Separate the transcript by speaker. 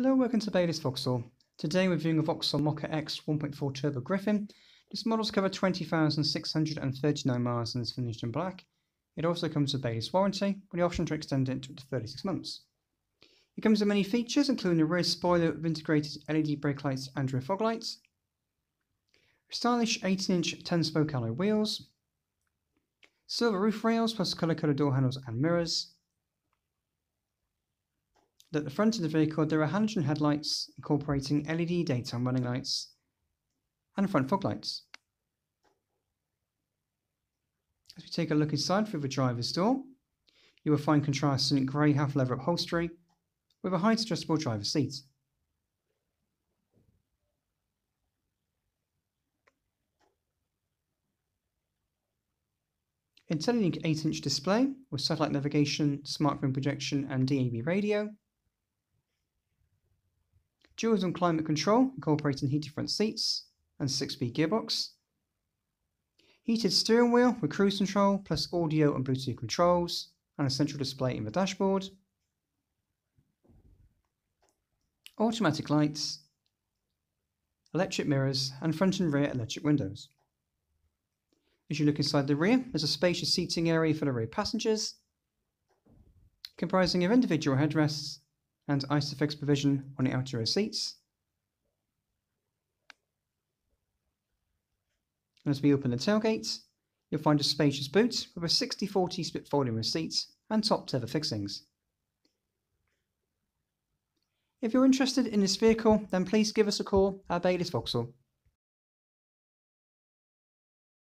Speaker 1: welcome to Baylis Vauxhall. Today we're viewing a Vauxhall Mokka X 1.4 Turbo Griffin. This model's covered 20,639 miles and is finished in black. It also comes with Baylis warranty, with the option to extend it to 36 months. It comes with many features, including a rear spoiler with integrated LED brake lights and rear fog lights, stylish 18-inch 10-spoke alloy wheels, silver roof rails plus colour-coded door handles and mirrors, at the front of the vehicle, there are halogen headlights incorporating LED daytime running lights and front fog lights. As we take a look inside through the driver's door, you will find contrasting grey half leather upholstery with a height adjustable driver's seat. IntelliLink 8-inch display with satellite navigation, smartphone projection and DAB radio dual zone climate control, incorporating heated front seats and 6-speed gearbox. Heated steering wheel with cruise control plus audio and Bluetooth controls and a central display in the dashboard. Automatic lights, electric mirrors and front and rear electric windows. As you look inside the rear, there's a spacious seating area for the rear passengers, comprising of individual headrests and ISOFIX provision on the outer row seats. And as we open the tailgate, you'll find a spacious boot with a 60-40 split folding row seats and top tether fixings. If you're interested in this vehicle, then please give us a call at Baylis Vauxhall